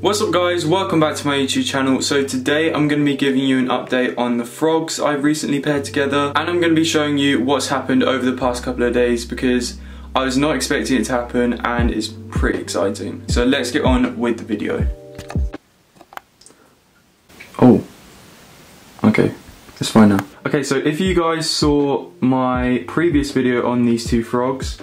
What's up guys, welcome back to my YouTube channel. So today I'm going to be giving you an update on the frogs I've recently paired together and I'm going to be showing you what's happened over the past couple of days because I was not expecting it to happen and it's pretty exciting. So let's get on with the video. Oh, okay, it's fine now. Okay, so if you guys saw my previous video on these two frogs,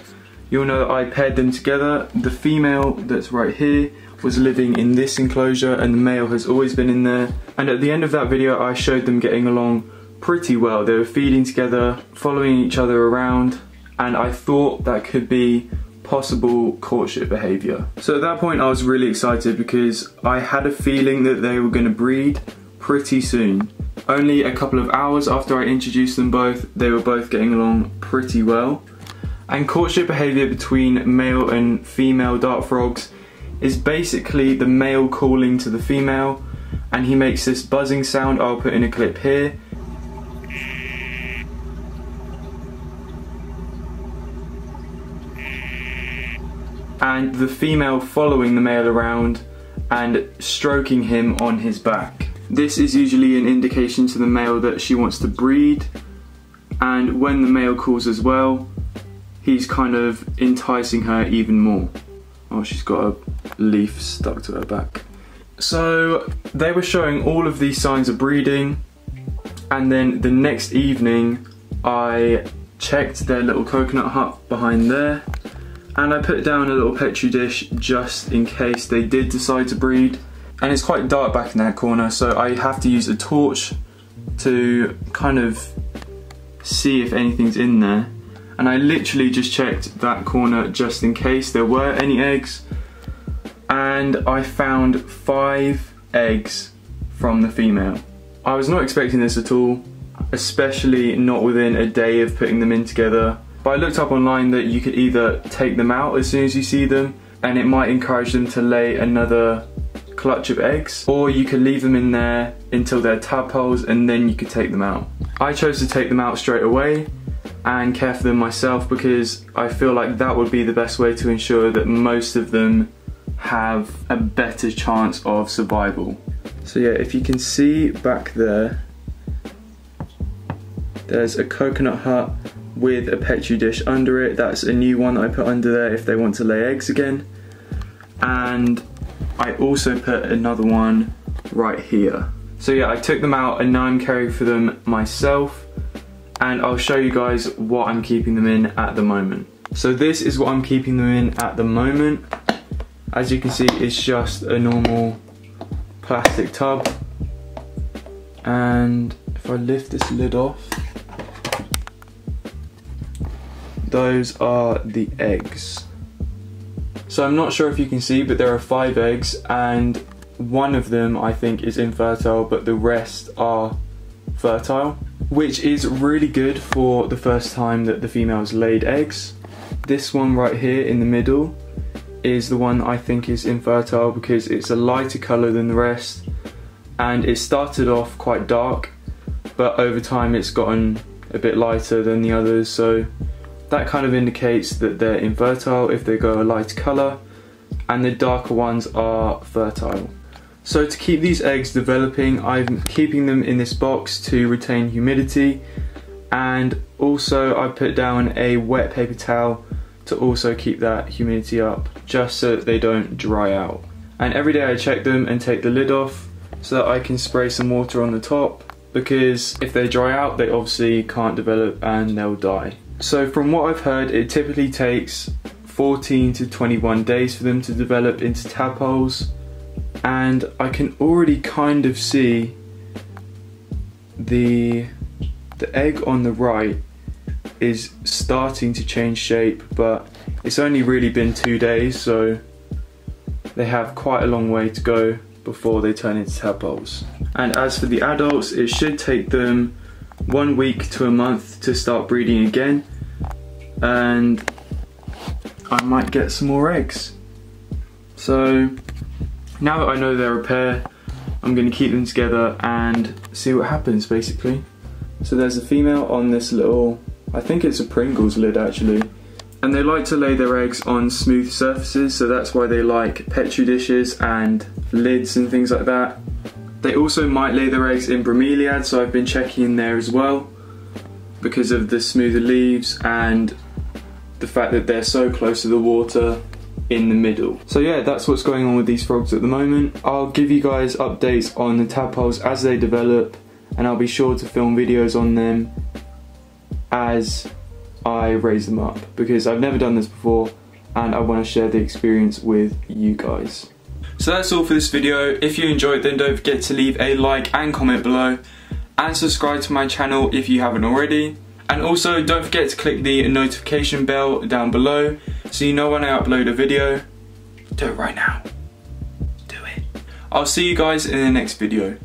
you'll know that I paired them together. The female that's right here was living in this enclosure and the male has always been in there. And at the end of that video I showed them getting along pretty well. They were feeding together, following each other around, and I thought that could be possible courtship behaviour. So at that point I was really excited because I had a feeling that they were going to breed pretty soon. Only a couple of hours after I introduced them both, they were both getting along pretty well. And courtship behaviour between male and female dart frogs is basically the male calling to the female and he makes this buzzing sound I'll put in a clip here. And the female following the male around and stroking him on his back. This is usually an indication to the male that she wants to breed and when the male calls as well he's kind of enticing her even more. Oh, she's got a leaf stuck to her back. So they were showing all of these signs of breeding and then the next evening I checked their little coconut hut behind there and I put down a little petri dish just in case they did decide to breed. And it's quite dark back in that corner so I have to use a torch to kind of see if anything's in there. And I literally just checked that corner just in case there were any eggs and I found five eggs from the female. I was not expecting this at all, especially not within a day of putting them in together. But I looked up online that you could either take them out as soon as you see them and it might encourage them to lay another clutch of eggs or you could leave them in there until they're tadpoles and then you could take them out. I chose to take them out straight away and care for them myself because I feel like that would be the best way to ensure that most of them have a better chance of survival. So yeah, if you can see back there, there's a coconut hut with a petri dish under it. That's a new one that I put under there if they want to lay eggs again. And I also put another one right here. So yeah, I took them out and now I'm caring for them myself and I'll show you guys what I'm keeping them in at the moment. So this is what I'm keeping them in at the moment. As you can see, it's just a normal plastic tub. And if I lift this lid off, those are the eggs. So I'm not sure if you can see, but there are five eggs and one of them I think is infertile, but the rest are fertile, which is really good for the first time that the females laid eggs. This one right here in the middle is the one I think is infertile because it's a lighter colour than the rest. And it started off quite dark but over time it's gotten a bit lighter than the others. So that kind of indicates that they're infertile if they go a light colour and the darker ones are fertile. So to keep these eggs developing I'm keeping them in this box to retain humidity. And also I put down a wet paper towel to also keep that humidity up just so that they don't dry out. And every day I check them and take the lid off so that I can spray some water on the top because if they dry out they obviously can't develop and they'll die. So from what I've heard it typically takes 14 to 21 days for them to develop into tadpoles and I can already kind of see the the egg on the right is starting to change shape but it's only really been two days so they have quite a long way to go before they turn into tadpoles. And as for the adults, it should take them one week to a month to start breeding again and I might get some more eggs. So now that I know they're a pair, I'm going to keep them together and see what happens basically. So there's a female on this little I think it's a Pringles lid actually. And they like to lay their eggs on smooth surfaces, so that's why they like Petri dishes and lids and things like that. They also might lay their eggs in bromeliad, so I've been checking in there as well because of the smoother leaves and the fact that they're so close to the water in the middle. So yeah, that's what's going on with these frogs at the moment. I'll give you guys updates on the tadpoles as they develop and I'll be sure to film videos on them as I raise them up because I've never done this before and I want to share the experience with you guys. So that's all for this video. If you enjoyed then don't forget to leave a like and comment below and subscribe to my channel if you haven't already. And also don't forget to click the notification bell down below so you know when I upload a video. Do it right now. Do it. I'll see you guys in the next video.